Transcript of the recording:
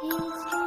He's